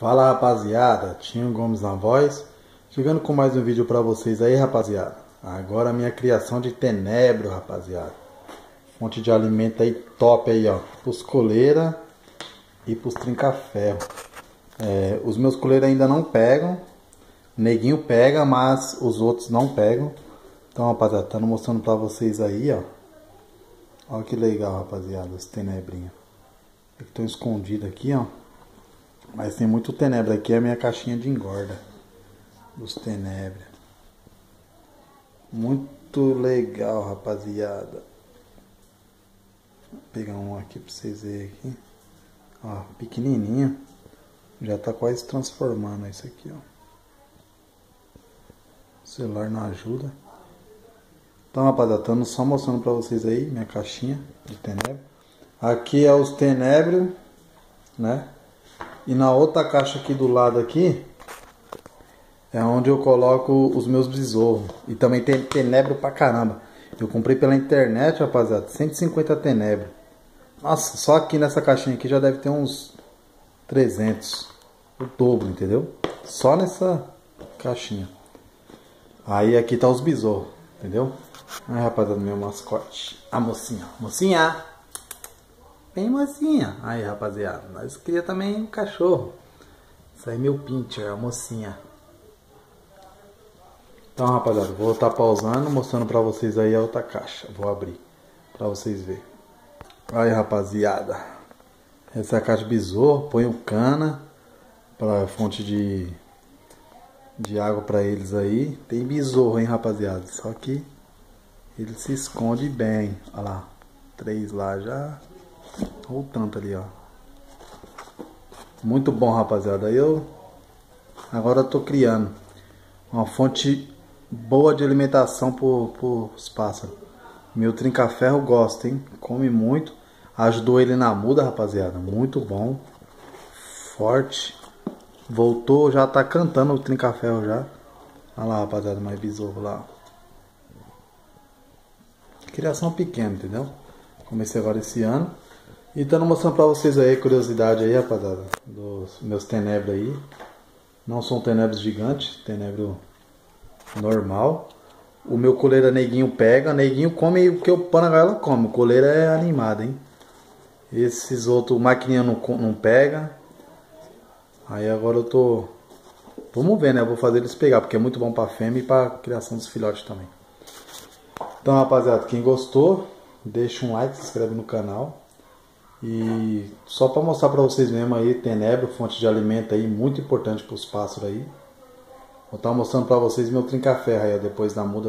Fala rapaziada, Tinho Gomes na voz, chegando com mais um vídeo pra vocês aí rapaziada. Agora minha criação de tenebro rapaziada. Fonte de alimento aí top aí ó, pros coleira e pros trinca-ferro. É, os meus coleiros ainda não pegam, neguinho pega, mas os outros não pegam. Então rapaziada, tá mostrando pra vocês aí ó. Olha que legal rapaziada, os tenebrinhos. Estão escondidos aqui ó. Mas tem muito tenebra aqui, é a minha caixinha de engorda dos tenebra. Muito legal, rapaziada. Vou pegar um aqui pra vocês verem aqui. Ó, pequenininha. Já tá quase transformando isso aqui, ó. O celular não ajuda. Então, rapaziada, estamos só mostrando pra vocês aí minha caixinha de tenebra. Aqui é os tenebros, né? E na outra caixa aqui do lado aqui é onde eu coloco os meus besouros. E também tem tenebro pra caramba. Eu comprei pela internet, rapaziada, 150 tenebro. Nossa, só aqui nessa caixinha aqui já deve ter uns 300. O dobro, entendeu? Só nessa caixinha. Aí aqui tá os besouros, entendeu? Aí, rapaziada, meu mascote. A mocinha. Mocinha! Bem mocinha. Aí, rapaziada. Nós queria também um cachorro. Isso aí é meu pincher, a mocinha. Então, rapaziada, vou estar tá pausando, mostrando pra vocês aí a outra caixa. Vou abrir pra vocês verem. Aí, rapaziada. Essa é a caixa besouro. Ponho cana para fonte de, de água pra eles aí. Tem besouro, hein, rapaziada. Só que ele se esconde bem. Olha lá. Três lá já. Olha o tanto ali, ó. Muito bom, rapaziada. Eu agora tô criando uma fonte boa de alimentação para os pássaros. Meu trinca-ferro gosta, hein? Come muito. Ajudou ele na muda, rapaziada. Muito bom. Forte. Voltou, já tá cantando o trinca-ferro já. Olha lá, rapaziada, mais besouro lá. Criação pequena, entendeu? Comecei agora esse ano. E estando mostrando pra vocês aí, curiosidade aí, rapaziada, dos meus tenebros aí. Não são tenebros gigantes, tenebro normal. O meu coleira neguinho pega, neguinho come o que pano ela come. O coleira é animado, hein? Esses outros, maquininha não, não pega. Aí agora eu tô... Vamos ver, né? Eu vou fazer eles pegar, porque é muito bom pra fêmea e pra criação dos filhotes também. Então, rapaziada, quem gostou, deixa um like, se inscreve no canal. E só para mostrar para vocês mesmo aí, tenebro, fonte de alimento aí, muito importante para os pássaros aí. Vou estar tá mostrando para vocês meu trinca-ferro aí, depois da muda.